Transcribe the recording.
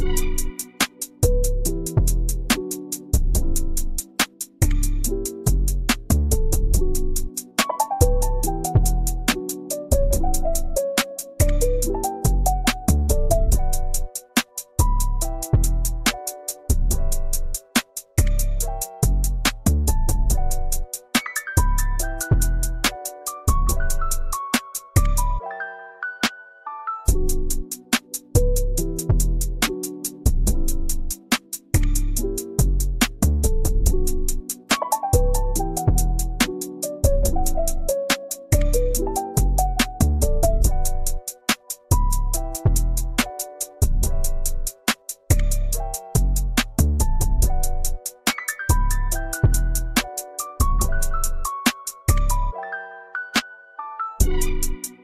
you you